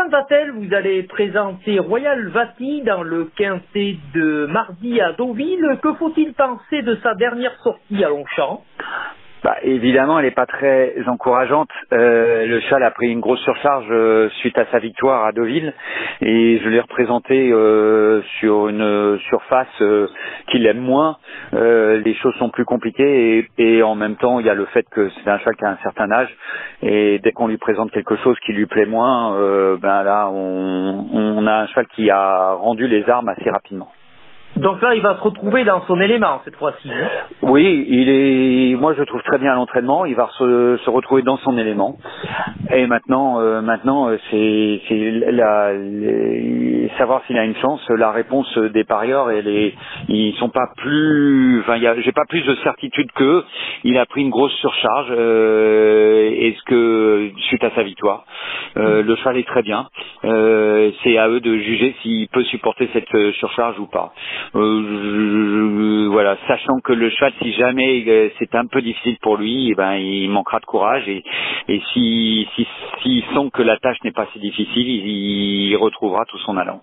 Stéphane Vatel, vous allez présenter Royal Vati dans le quintet de mardi à Deauville. Que faut-il penser de sa dernière sortie à Longchamp? Évidemment, elle n'est pas très encourageante. Euh, le cheval a pris une grosse surcharge euh, suite à sa victoire à Deauville et je l'ai représenté euh, sur une surface qu'il aime moins. Les choses sont plus compliquées et, et, en même temps, il y a le fait que c'est un cheval qui a un certain âge et dès qu'on lui présente quelque chose qui lui plaît moins, ben là, on, on a un cheval qui a rendu les armes assez rapidement. Donc là, il va se retrouver dans son élément cette fois-ci. Hein oui, il est. Moi, je trouve très bien à l'entraînement. Il va se, se, retrouver dans son élément. Et maintenant, euh, maintenant, euh, c'est la, savoir s'il a une chance. La réponse des parieurs, elle est, ils sont pas plus. Enfin, j'ai pas plus de certitude que il a pris une grosse surcharge. Euh, Est-ce que suite à sa victoire, euh, le cheval est très bien. C'est à eux de juger s'il peut supporter cette surcharge ou pas. Sachant que le cheval, si jamais euh, c'est un peu difficile pour lui, eh ben il manquera de courage et, et si s'ils si, sent que la tâche n'est pas si difficile, il, il retrouvera tout son allant.